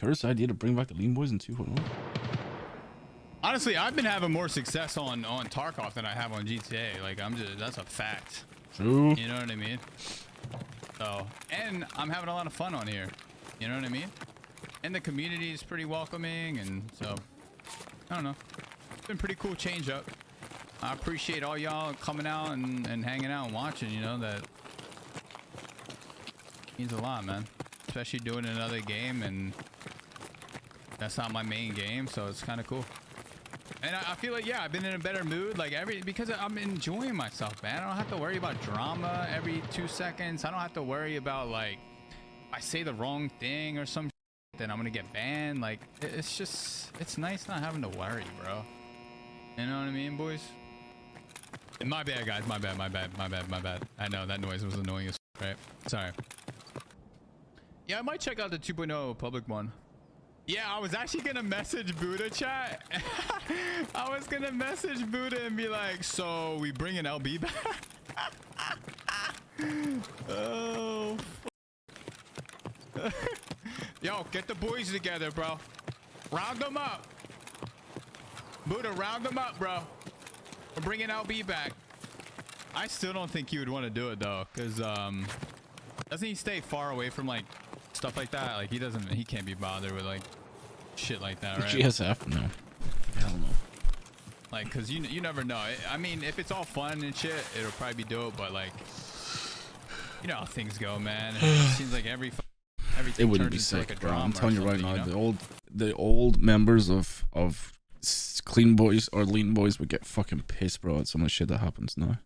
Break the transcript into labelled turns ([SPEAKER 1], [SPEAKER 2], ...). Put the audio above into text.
[SPEAKER 1] Curtis' idea to bring back the LeanBois in 2.0.
[SPEAKER 2] Honestly, I've been having more success on on Tarkov than I have on GTA. Like I'm just that's a fact.
[SPEAKER 1] True.
[SPEAKER 2] You know what I mean? So, and I'm having a lot of fun on here. You know what I mean? And the community is pretty welcoming, and so I don't know. It's been pretty cool change up. I appreciate all y'all coming out and, and hanging out and watching. You know that means a lot, man. Especially doing another game, and that's not my main game, so it's kind of cool. And I, I feel like yeah, I've been in a better mood like every because I'm enjoying myself, man. I don't have to worry about drama every two seconds. I don't have to worry about like I say the wrong thing or some shit, then I'm gonna get banned. Like it- it's just it's nice not having to worry, bro. You know what I mean, boys? My bad, guys. My bad. My bad. My bad. My bad. I know that noise was annoying as right. Sorry. Yeah, I might check out the 2.0 public one. Yeah, I was actually gonna message Buddha chat. I was gonna message Buddha and be like, "So we bring an LB back?" oh. Yo, get the boys together, bro. Round them up. Buddha, round them up, bro. We're bringing LB back. I still don't think he would want to do it though, cause um, doesn't he stay far away from like stuff like that? Like he doesn't, he can't be bothered with like shit like that, right?
[SPEAKER 1] GSF? No. Hell no.
[SPEAKER 2] Like, cause you you never know. I- mean, if it's all fun and shit, it'll probably be dope. But like, you know how things go, man. It seems like every everything
[SPEAKER 1] It wouldn't
[SPEAKER 2] turns
[SPEAKER 1] be
[SPEAKER 2] into
[SPEAKER 1] sick,
[SPEAKER 2] like a
[SPEAKER 1] bro. I'm telling you right now,
[SPEAKER 2] know?
[SPEAKER 1] the old the old members of of Clean Boys or LeanBois would get fucking pissed, bro, at some of the shit that happens now.